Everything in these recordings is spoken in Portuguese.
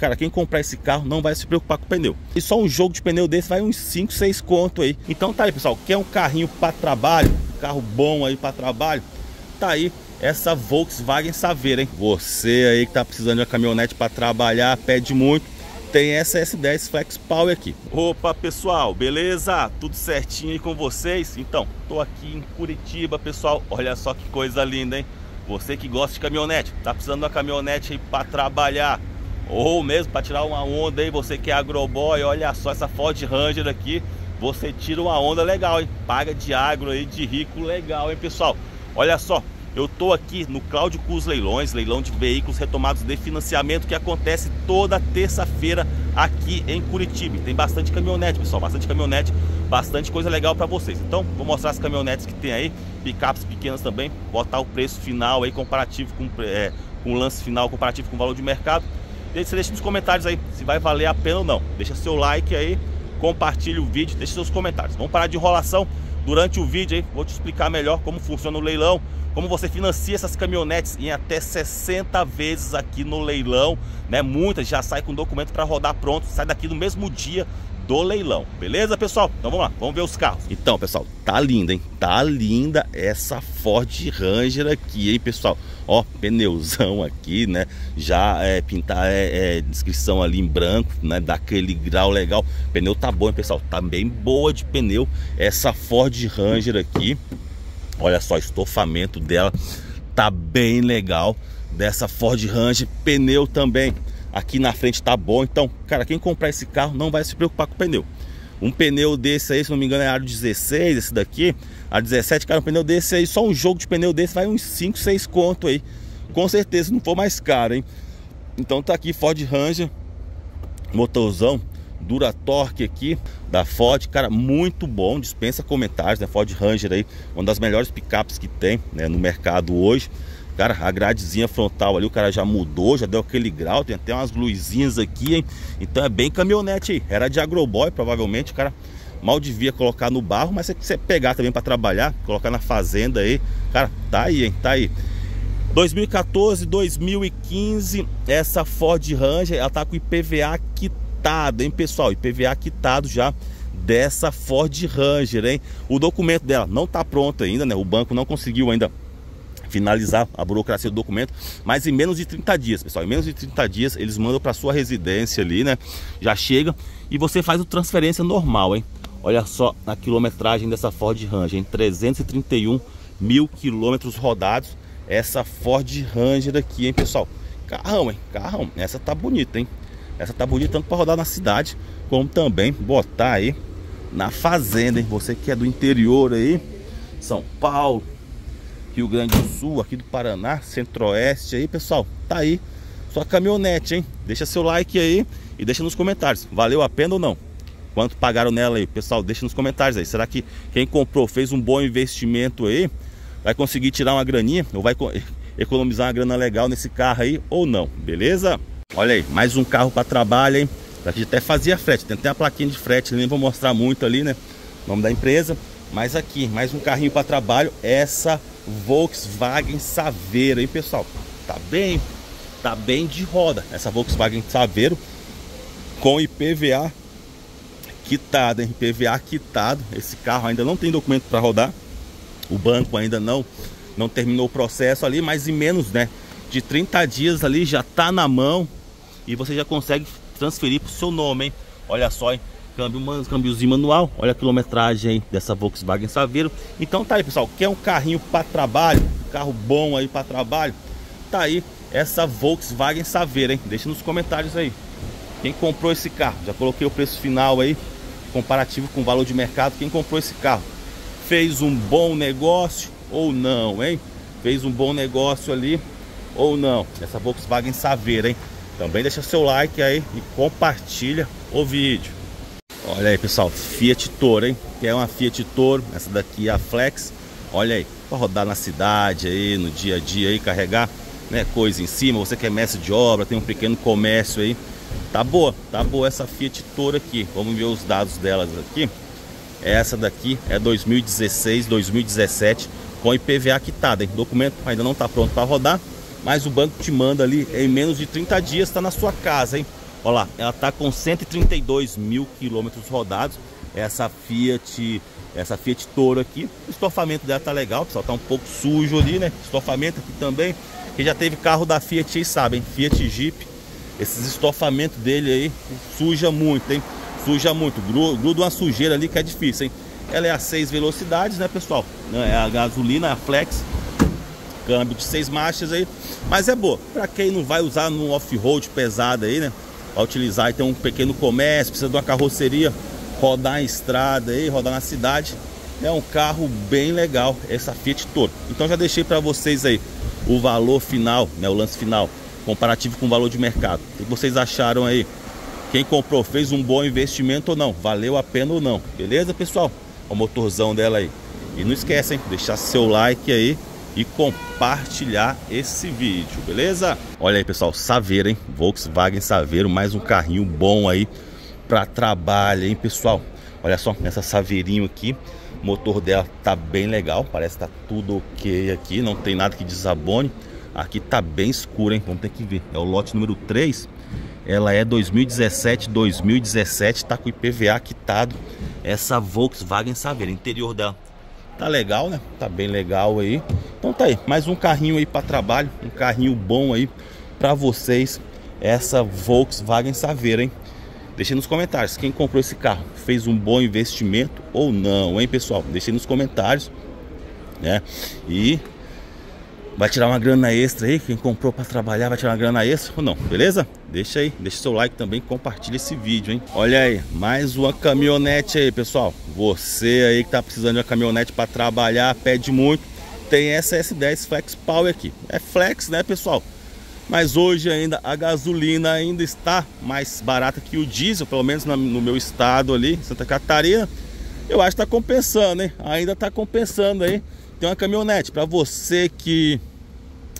cara, quem comprar esse carro não vai se preocupar com o pneu. E só um jogo de pneu desse vai uns 5, 6 conto aí. Então tá aí, pessoal, quer um carrinho para trabalho, carro bom aí para trabalho, tá aí essa Volkswagen Saveira, hein? Você aí que tá precisando de uma caminhonete para trabalhar, pede muito, tem essa S10 Flex Power aqui. Opa, pessoal, beleza? Tudo certinho aí com vocês? Então, tô aqui em Curitiba, pessoal. Olha só que coisa linda, hein? Você que gosta de caminhonete, tá precisando de uma caminhonete aí para trabalhar ou mesmo para tirar uma onda aí, você que é agroboy, olha só essa Ford Ranger aqui, você tira uma onda legal, hein? Paga de agro aí, de rico legal, hein, pessoal? Olha só, eu tô aqui no Cláudio Cruz Leilões, leilão de veículos retomados de financiamento que acontece toda terça-feira aqui em Curitiba. Tem bastante caminhonete, pessoal, bastante caminhonete, bastante coisa legal para vocês. Então, vou mostrar as caminhonetes que tem aí, picapes pequenas também, botar o preço final aí comparativo com, é, com o lance final comparativo com o valor de mercado. Deixa, deixa nos comentários aí se vai valer a pena ou não. Deixa seu like aí, compartilhe o vídeo, deixa seus comentários. Vamos parar de enrolação durante o vídeo aí, vou te explicar melhor como funciona o leilão, como você financia essas caminhonetes em até 60 vezes aqui no leilão, né? Muitas já sai com documento para rodar pronto, sai daqui no mesmo dia do leilão. Beleza, pessoal? Então vamos lá, vamos ver os carros. Então, pessoal, tá linda, hein? Tá linda essa Ford Ranger aqui, hein, pessoal? Ó, pneuzão aqui, né? Já é, pintar é, é, descrição ali em branco, né? Daquele grau legal. Pneu tá bom, hein, pessoal? Tá bem boa de pneu essa Ford Ranger aqui. Olha só, estofamento dela tá bem legal. Dessa Ford Ranger, pneu também aqui na frente tá bom. Então, cara, quem comprar esse carro não vai se preocupar com o pneu. Um pneu desse aí, se não me engano, é aro 16, esse daqui, a 17, cara, um pneu desse aí, só um jogo de pneu desse vai uns 5, 6 conto aí. Com certeza, se não for mais caro, hein? Então tá aqui Ford Ranger, motorzão, Dura Torque aqui da Ford, cara, muito bom, dispensa comentários, né? Ford Ranger aí, uma das melhores picapes que tem né, no mercado hoje. Cara, a gradezinha frontal ali, o cara já mudou, já deu aquele grau, tem até umas luzinhas aqui, hein? Então é bem caminhonete aí. Era de agroboy, provavelmente, cara. Mal devia colocar no barro, mas se você pegar também para trabalhar, colocar na fazenda aí, cara, tá aí, hein? Tá aí. 2014, 2015, essa Ford Ranger, ela tá com IPVA quitado hein, pessoal? IPVA quitado já dessa Ford Ranger, hein? O documento dela não está pronto ainda, né? O banco não conseguiu ainda finalizar a burocracia do documento, mas em menos de 30 dias, pessoal, em menos de 30 dias eles mandam para sua residência ali, né? Já chega e você faz a transferência normal, hein? Olha só a quilometragem dessa Ford Ranger, em 331 mil quilômetros rodados, essa Ford Ranger aqui, hein, pessoal? Carrão, hein? Carrão. Essa tá bonita, hein? Essa tá bonita tanto para rodar na cidade, como também botar aí na fazenda, hein? Você que é do interior aí, São Paulo, Rio Grande do Sul, aqui do Paraná, Centro-Oeste aí, pessoal, tá aí sua caminhonete, hein? Deixa seu like aí e deixa nos comentários, valeu a pena ou não? Quanto pagaram nela aí? Pessoal, deixa nos comentários aí. Será que quem comprou fez um bom investimento aí? Vai conseguir tirar uma graninha ou vai economizar uma grana legal nesse carro aí ou não? Beleza? Olha aí, mais um carro para trabalho, hein? Aqui até fazia frete, tem até a plaquinha de frete, nem vou mostrar muito ali, né? nome da empresa. Mas aqui, mais um carrinho para trabalho, essa Volkswagen Saveiro, hein, pessoal? Tá bem, tá bem de roda. Essa Volkswagen Saveiro com IPVA quitado, hein? IPVA quitado. Esse carro ainda não tem documento para rodar. O banco ainda não não terminou o processo ali, mas em menos, né, de 30 dias ali já tá na mão e você já consegue transferir para o seu nome, hein? Olha só, hein? Câmbio, câmbiozinho manual, olha a quilometragem dessa Volkswagen Saveiro. Então tá aí, pessoal, quer um carrinho para trabalho, carro bom aí para trabalho? Tá aí essa Volkswagen Saveiro, hein? Deixa nos comentários aí. Quem comprou esse carro? Já coloquei o preço final aí, comparativo com o valor de mercado. Quem comprou esse carro? Fez um bom negócio ou não, hein? Fez um bom negócio ali ou não. Essa Volkswagen Saveira, hein? Também deixa seu like aí e compartilha o vídeo. Olha aí, pessoal, Fiat Toro, hein? Que é uma Fiat Toro, essa daqui é a Flex. Olha aí, para rodar na cidade aí, no dia a dia aí, carregar, né, coisa em cima, você que é mestre de obra, tem um pequeno comércio aí. Tá boa, tá boa essa Fiat Toro aqui. Vamos ver os dados delas aqui. Essa daqui é 2016, 2017 com IPVA quitada, hein? Documento ainda não está pronto para rodar, mas o banco te manda ali em menos de 30 dias, está na sua casa, hein? Olha lá, ela tá com 132 mil quilômetros rodados. Essa Fiat, essa Fiat Toro aqui. O estofamento dela tá legal, pessoal. Tá um pouco sujo ali, né? Estofamento aqui também. Quem já teve carro da Fiat aí sabe, hein? Fiat Jeep. Esses estofamentos dele aí suja muito, hein? Suja muito. Gruda uma sujeira ali que é difícil, hein? Ela é a 6 velocidades, né, pessoal? É a gasolina, a flex. Câmbio de 6 marchas aí. Mas é boa. Pra quem não vai usar no off-road pesado aí, né? Vai utilizar e tem um pequeno comércio, precisa de uma carroceria, rodar em estrada aí, rodar na cidade. É um carro bem legal, essa Fiat Toro. Então já deixei para vocês aí o valor final, né, o lance final, comparativo com o valor de mercado. O que vocês acharam aí? Quem comprou fez um bom investimento ou não? Valeu a pena ou não? Beleza, pessoal? O motorzão dela aí. E não esquecem, deixar seu like aí e compartilhar esse vídeo, beleza? Olha aí, pessoal, Saveiro, hein? Volkswagen Saveiro, mais um carrinho bom aí para trabalho, hein, pessoal? Olha só, essa Saveirinho aqui, motor dela tá bem legal, parece que tá tudo ok aqui, não tem nada que desabone. Aqui tá bem escuro, hein? Vamos ter que ver. É o lote número 3. Ela é 2017, 2017, tá com IPVA quitado. Essa Volkswagen Saveiro, interior dela Tá legal, né? Tá bem legal aí. Então tá aí, mais um carrinho aí para trabalho, um carrinho bom aí para vocês. Essa Volkswagen Saveira, hein? Deixe nos comentários quem comprou esse carro fez um bom investimento ou não, hein, pessoal? Deixe nos comentários, né? E vai tirar uma grana extra aí, quem comprou para trabalhar vai tirar uma grana extra ou não, beleza? Deixa aí, deixa seu like também, compartilha esse vídeo, hein? Olha aí, mais uma caminhonete aí, pessoal. Você aí que tá precisando de uma caminhonete para trabalhar, pede muito, tem essa S10 Flex Power aqui. É flex, né, pessoal? Mas hoje ainda a gasolina ainda está mais barata que o diesel, pelo menos no meu estado ali, Santa Catarina. Eu acho que tá compensando, hein? Ainda tá compensando aí. Tem uma caminhonete para você que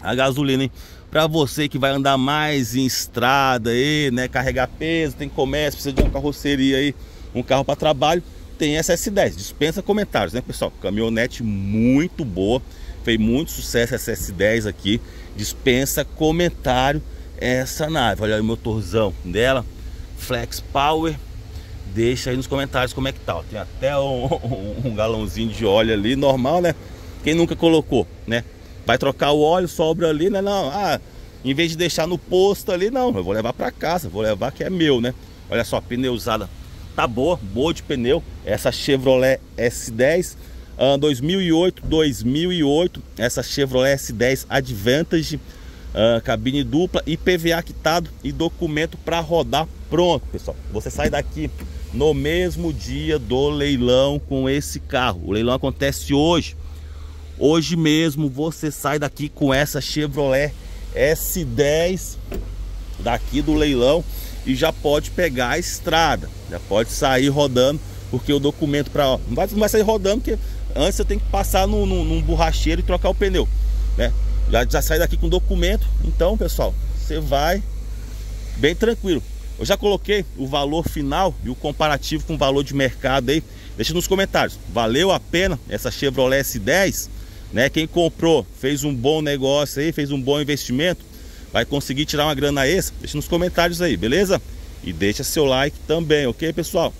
a gasolina, hein? Para você que vai andar mais em estrada aí, né, carregar peso, tem comércio, precisa de uma carroceria aí, um carro para trabalho, tem essa S10. Dispensa comentários, né, pessoal? Caminhonete muito boa, fez muito sucesso essa S10 aqui. Dispensa comentário essa nave. Olha aí o motorzão dela, Flex Power. Deixa aí nos comentários como é que tá. Tem até um, um, um galãozinho de óleo ali, normal, né? Quem nunca colocou, né? Vai trocar o óleo, sobra ali, né? Não, ah, em vez de deixar no posto ali, não, eu vou levar para casa, vou levar que é meu, né? Olha só, pneu usada tá boa, boa de pneu. Essa Chevrolet S10 uh, 2008, 2008, essa Chevrolet S10 Advantage, uh, cabine dupla, IPVA quitado e documento para rodar pronto, pessoal. Você sai daqui no mesmo dia do leilão com esse carro. O leilão acontece hoje. Hoje mesmo você sai daqui com essa Chevrolet S10 daqui do leilão e já pode pegar a estrada, já pode sair rodando, porque o documento para não vai, não vai sair rodando, porque antes você tem que passar no, no, num borracheiro e trocar o pneu, né? Já, já sai daqui com documento, então pessoal, você vai bem tranquilo. Eu já coloquei o valor final e o comparativo com o valor de mercado aí. Deixa nos comentários. Valeu a pena essa Chevrolet S10? né? Quem comprou fez um bom negócio aí, fez um bom investimento, vai conseguir tirar uma grana extra? Deixa nos comentários aí, beleza? E deixa seu like também, ok, pessoal?